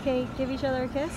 okay, give each other a kiss.